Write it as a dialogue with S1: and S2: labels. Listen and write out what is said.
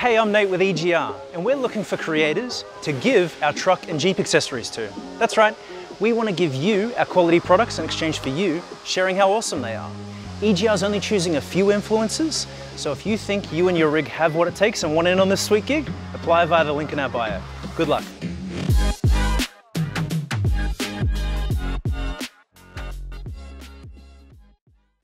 S1: Hey, I'm Nate with EGR, and we're looking for creators to give our truck and Jeep accessories to. That's right, we want to give you our quality products in exchange for you sharing how awesome they are. EGR is only choosing a few influencers, so if you think you and your rig have what it takes and want in on this sweet gig, apply via the link in our bio. Good luck.